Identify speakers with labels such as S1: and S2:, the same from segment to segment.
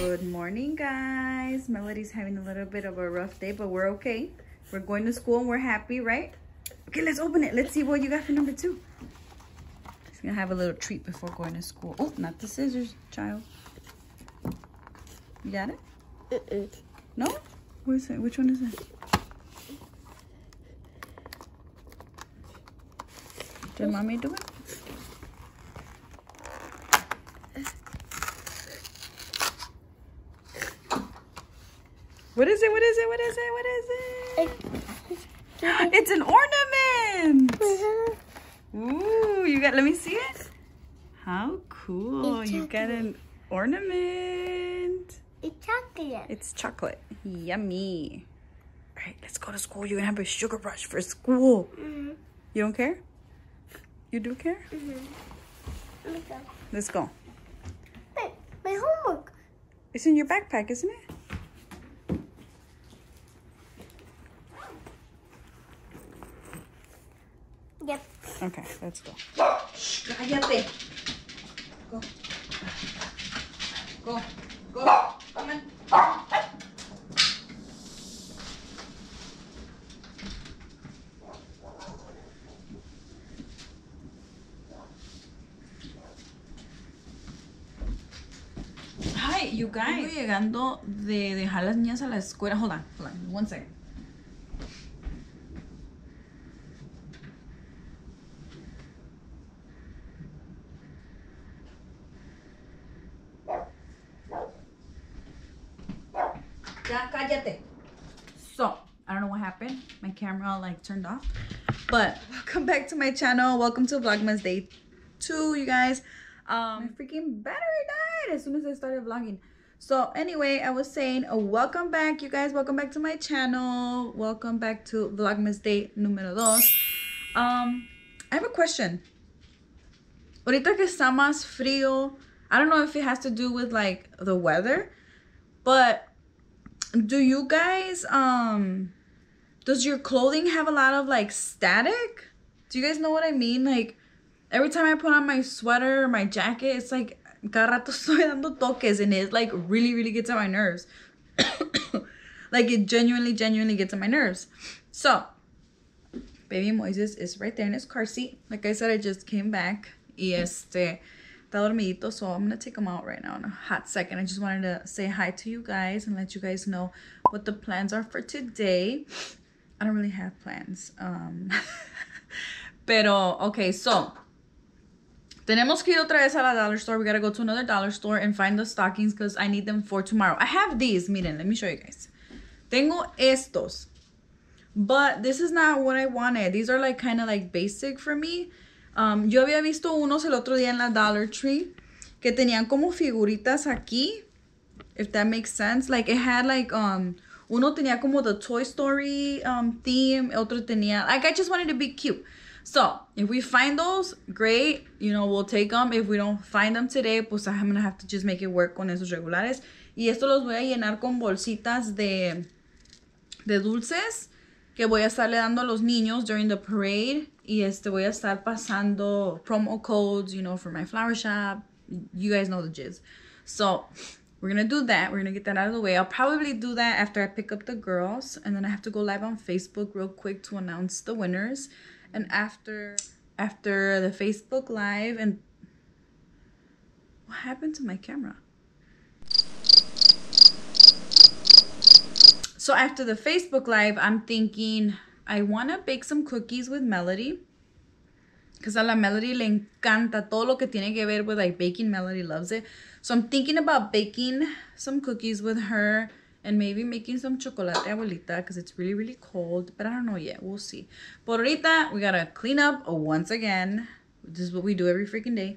S1: Good morning, guys. Melody's having a little bit of a rough day, but we're okay. We're going to school and we're happy, right? Okay, let's open it. Let's see what you got for number two. She's gonna have a little treat before going to school. Oh, not the scissors, child. You got it?
S2: Mm-mm.
S1: No? Where's it? Which one is it? Did mommy do it? What is it? What is it? What is it? What is it? It's an ornament. Ooh, you got, let me see it. How cool. You got an ornament.
S2: It's chocolate.
S1: It's chocolate. Yummy. All right, let's go to school. You're gonna have a sugar rush for school.
S2: Mm-hmm.
S1: You don't care? You do care?
S2: Mm-hmm. Okay.
S1: Let's go.
S2: Wait, my homework.
S1: It's in your backpack, isn't it? Okay, let's go. Cállate. Go. Go. Go. Come on. Hi, you guys. Estoy llegando de dejar las niñas a la escuela. Hold on, hold on, one second. Ya, cállate. So, I don't know what happened. My camera like turned off. But welcome back to my channel. Welcome to Vlogmas Day 2, you guys. Um, my freaking battery died as soon as I started vlogging. So anyway, I was saying, uh, welcome back, you guys. Welcome back to my channel. Welcome back to Vlogmas Day número 2. Um, I have a question. Ahorita que está más frío, I don't know if it has to do with like the weather, but do you guys um does your clothing have a lot of like static? Do you guys know what I mean? Like every time I put on my sweater or my jacket, it's like cada estoy dando toques and it like really really gets on my nerves. like it genuinely genuinely gets on my nerves. So, baby Moises is right there in his car seat. Like I said, I just came back. Y este está dormidito, so I'm gonna take him out right now in a hot second. I just wanted to say hi to you guys and let you guys know what the plans are for today. I don't really have plans. Um, pero, okay, so tenemos que ir otra vez a la dollar store. We gotta go to another dollar store and find the stockings because I need them for tomorrow. I have these. Miren, let me show you guys. Tengo estos. But this is not what I wanted. These are like kind of like basic for me. Um, yo había visto unos el otro día en la Dollar Tree que tenían como figuritas aquí. If that makes sense. Like it had like um uno tenía como the Toy Story um theme, otro tenía like I just wanted to be cute. So, if we find those, great. You know, we'll take them. If we don't find them today, pues I'm gonna have to just make it work con esos regulares. Y esto los voy a llenar con bolsitas de de dulces que voy a estarle dando a los niños during the parade y este voy a estar pasando promo codes, you know, for my flower shop. You guys know the jizz. So, we're to do that. We're to get that out of the way. I'll probably do that after I pick up the girls and then I have to go live on Facebook real quick to announce the winners. And after after the Facebook live and what happened to my camera? So after the Facebook Live, I'm thinking I want to bake some cookies with Melody. Because a la Melody le encanta todo lo que tiene que ver with like baking. Melody loves it. So I'm thinking about baking some cookies with her and maybe making some chocolate abuelita because it's really, really cold. But I don't know yet. We'll see. But ahorita, we got to clean up once again. This is what we do every freaking day.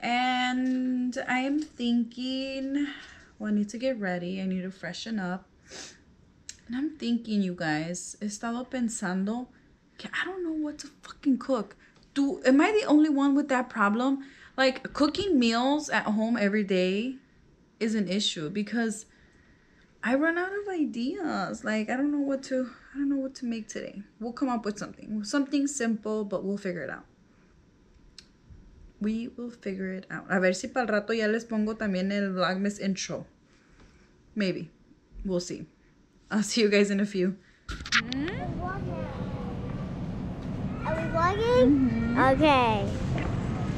S1: And I am thinking, well, I need to get ready. I need to freshen up. And I'm thinking, you guys, he estado pensando que I don't know what to fucking cook. Do am I the only one with that problem? Like cooking meals at home every day is an issue because I run out of ideas. Like I don't know what to I don't know what to make today. We'll come up with something. Something simple, but we'll figure it out. We will figure it out. A ver si para el rato ya les pongo también el Vlogmas intro. Maybe. We'll see. I'll see you guys in a few.
S2: Are we vlogging? Mm-hmm. Okay.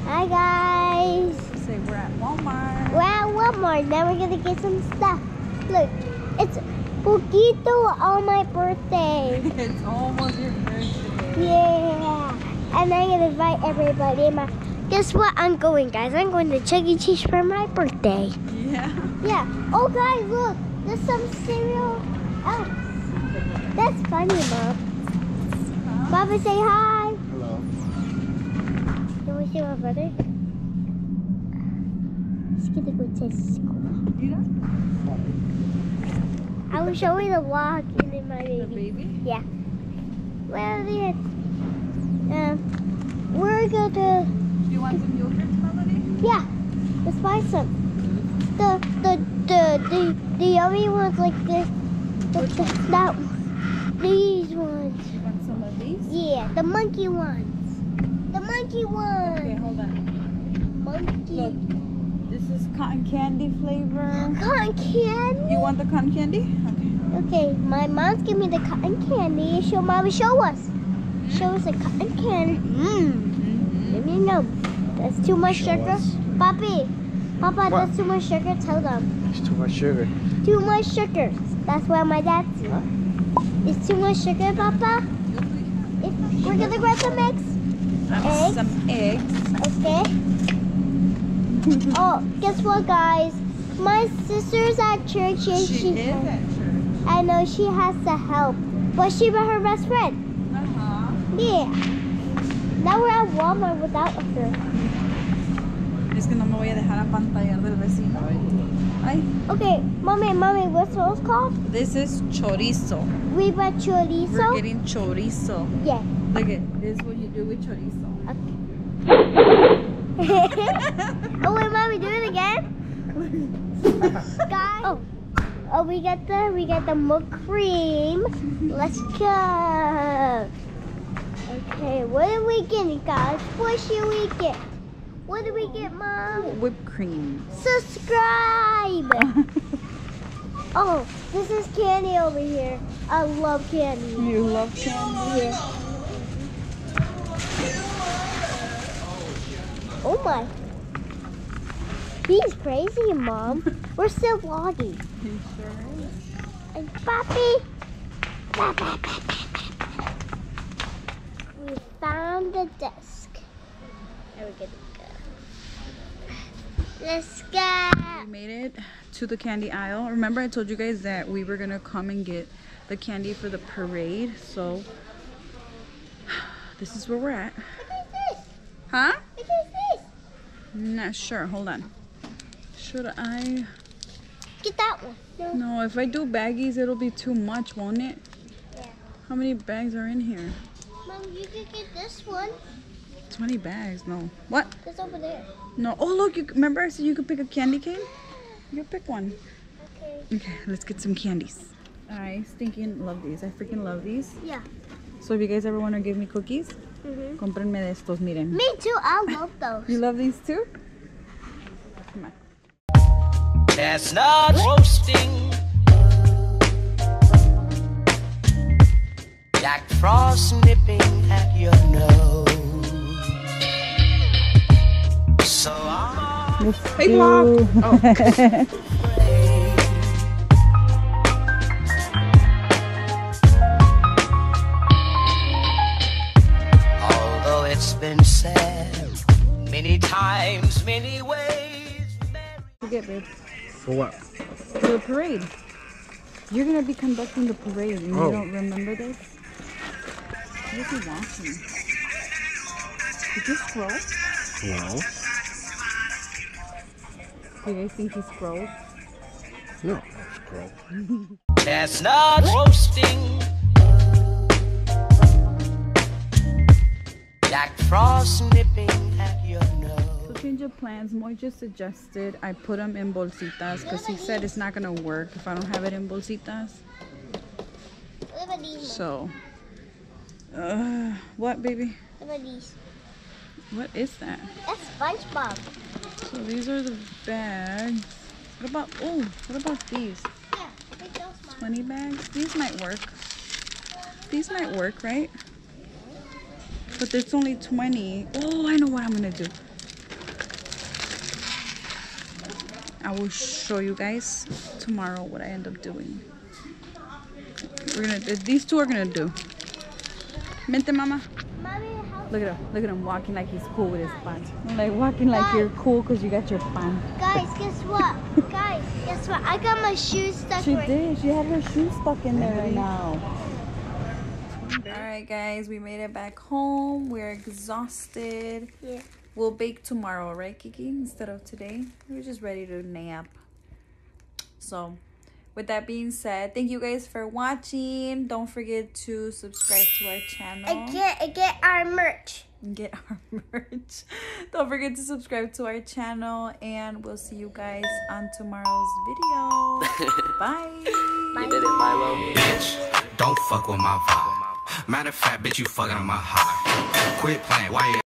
S2: Hi guys.
S1: Say we're at Walmart.
S2: We're at Walmart. Now we're gonna get some stuff. Look, it's poquito on my birthday.
S1: it's almost your birthday.
S2: Yeah. And I'm gonna invite everybody. My guess what? I'm going, guys. I'm going to Chuck E. Cheese for my birthday.
S1: Yeah.
S2: Yeah. Oh, guys, look. There's some cereal. Oh, that's funny, Mom. Baba, say hi.
S3: Hello.
S2: Can we see my brother? He's gonna go to school.
S1: You know?
S2: I will show you the vlog and then my
S1: The
S2: baby.
S1: baby?
S2: Yeah. Well, yeah. Um, we're gonna.
S1: Do you want some yogurt, Melody?
S2: Yeah. Let's buy some. The the the the the yummy ones like this. The, the, that these ones.
S1: You want some of these?
S2: Yeah, the monkey ones. The monkey ones.
S1: Okay,
S2: ones.
S1: hold on.
S2: Monkey.
S1: Look. This is cotton candy flavor.
S2: Cotton candy.
S1: You want the cotton candy? Okay.
S2: Okay, my mom's giving me the cotton candy. Show mommy, show us. Show us the cotton candy. Mmm.
S1: Mm-hmm.
S2: Let me know. That's too much
S3: Show
S2: sugar.
S3: us.
S2: Papi, Papa,
S3: What?
S2: that's too much sugar. Tell them.
S3: It's too much sugar.
S2: Too much sugar. That's why my dad said.
S3: Huh?
S2: It's too much sugar, Papa. If we're gonna grab some eggs. Eggs?
S1: Some eggs.
S2: Okay. oh, guess what, guys? My sister's at church and
S1: She
S2: she.
S1: is at church.
S2: I know she has to help, but she brought her best friend.
S1: Uh-huh.
S2: Yeah. Now we're at Walmart without her.
S1: Es que no me voy a dejar apantallar del vecino. Ay,
S2: Okay, mommy, mommy, what's those called?
S1: this is chorizo.
S2: We bought
S1: We're getting chorizo.
S2: Yeah.
S1: Look at this is what you do with chorizo. Okay.
S2: oh wait, mommy, do it again. Guys. Oh. Oh, we got the we got the milk cream. Let's go. Okay, what are we getting, guys? What should we get? What do we get, mom?
S1: Whipped cream.
S2: Subscribe. oh, this is candy over here. I love candy.
S1: You love candy?
S2: Yeah. Oh my. He's crazy, Mom. We're still vlogging.
S1: You sure is.
S2: And Papi. We found the desk. Now we're gonna go. Let's go.
S1: We made it to the candy aisle. Remember I told you guys that we were gonna come and get the candy for the parade. So this is where we're at.
S2: Look at this.
S1: Huh?
S2: Look at this.
S1: Not sure. Hold on. Should I?
S2: Get that one. No.
S1: No, if I do baggies, it'll be too much, won't it?
S2: Yeah.
S1: How many bags are in here?
S2: Mom, you could get this one.
S1: 20 bags. No. What?
S2: It's over there.
S1: No. Oh, look. You remember I said you could pick a candy cane? You pick one.
S2: Okay.
S1: Okay, let's get some candies. I stinking love these. I freaking love these.
S2: Yeah.
S1: So if you guys ever want to give me cookies,
S2: Mm-hmm.
S1: comprenme de estos, miren.
S2: Me too. I love those.
S1: You love these too? Come on.
S4: Chestnut roasting. Jack Frost nipping at your nose. So I'm
S1: Hey, vlog. Oh.
S4: Although it's been said many times, many ways.
S1: Forget, babe.
S3: For what?
S1: For the parade. You're gonna be conducting the parade, and
S3: Oh.
S1: you don't remember this? What is he watching? Did you scroll?
S3: No.
S1: Do you guys think he scrolled?
S3: No. that's
S4: Chestnut roasting. Jack Frost nipping at your nose.
S1: So change of plans. Moy just suggested I put them in bolsitas because he said it's not gonna work if I don't have it in bolsitas.
S2: What about these? Mom?
S1: So, uh, what, baby?
S2: What about these?
S1: What is that?
S2: That's SpongeBob.
S1: So these are the bags. What about, oh, what about these?
S2: Yeah, I think those mine.
S1: 20 bags? These might work. These might work, right? But there's only 20. Oh, I know what I'm gonna do. I will show you guys tomorrow what I end up doing. We're gonna, these two are gonna do. Mente, mama.
S2: Mommy, how
S1: Look at him. Look at him walking like he's cool with his pan. Like walking like you're cool because you got your pan.
S2: Guys, guess what? Guys, guess what? I got my shoes stuck
S1: She
S2: right
S1: did. She had her shoes stuck in there right now. Alright guys, we made it back home. We're exhausted.
S2: Yeah.
S1: We'll bake tomorrow, right, Kiki? Instead of today. We're just ready to nap. So, with that being said, thank you guys for watching. Don't forget to subscribe to our channel.
S2: I get, I get our merch.
S1: get our merch. Don't forget to subscribe to our channel, and we'll see you guys on tomorrow's video. Bye.
S5: You did it, Milo.
S6: Bitch, don't fuck with my vibe. Matter of fact, bitch, you fucking on my heart. Quit playing. Why you